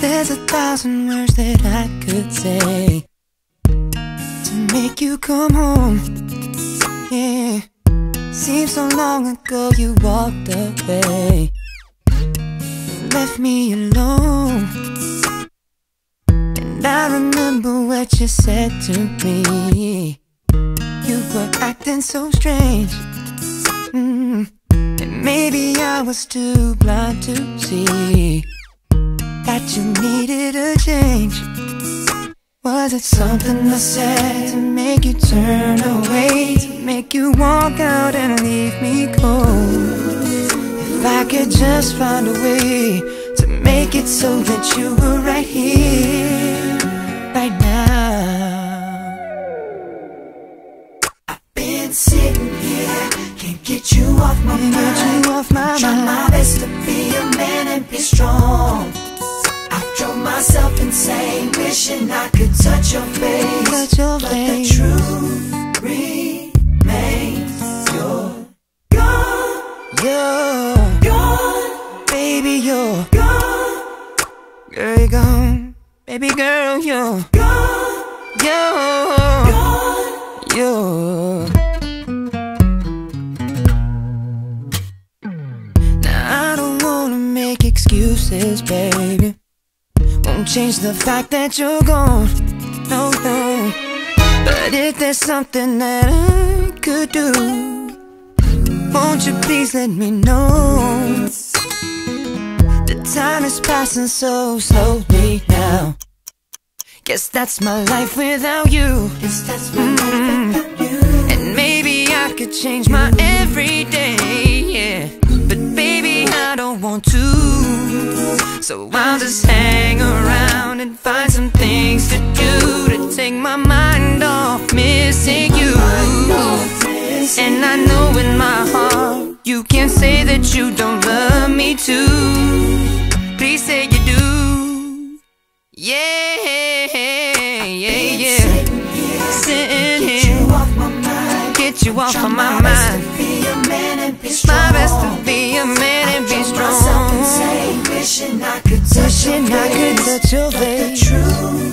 There's a thousand words that I could say to make you come home. Yeah, seems so long ago you walked away, left me alone. And I remember what you said to me. You were acting so strange. Mm. And maybe I was too blind to see that you needed a change. Was it something I said to make you turn away? To make you walk out and leave me cold? If I could just find a way to make it so that you were right here, right now. I've been sitting here, can't get you off my mind. You off my Try mind. my best to be wishing I could touch your face. Touch your but face. the truth remains you're gone. You're gone, baby. You're gone. Girl, you're gone, baby girl. You're gone. You're gone. You're. Now I don't wanna make excuses, baby. Won't change the fact that you're gone. No, no. But if there's something that I could do, won't you please let me know? The time is passing so slowly now. Guess that's my life without you. Guess that's my mm-hmm. life without you. And maybe I could change my everyday, yeah. But baby, I don't want to. So I'll just hang around and find some things to do to take my mind off missing you. And I know in my heart you can't say that you don't love me too. Please say you do. Yeah, yeah, yeah. Sitting here, get you off my mind. Get you off of my mind. My best to be a man touch your face.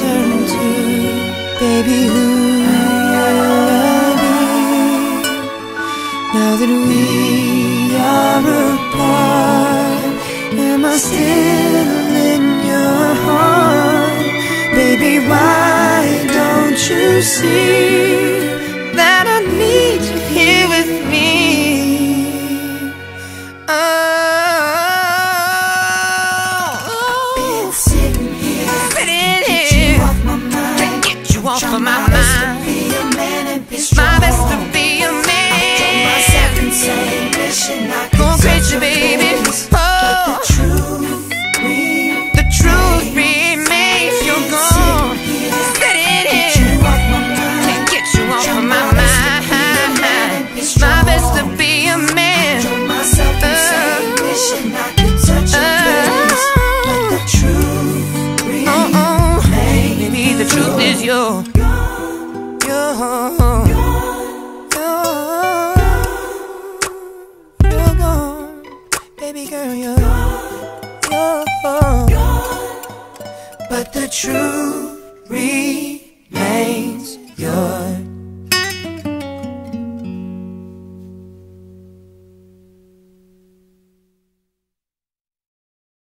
Turn to, baby? Who will be now that we are apart? Am I still in your heart, baby? Why don't you see? Off of my. is you. You. baby girl, you're, you're, you're But the truth remains yours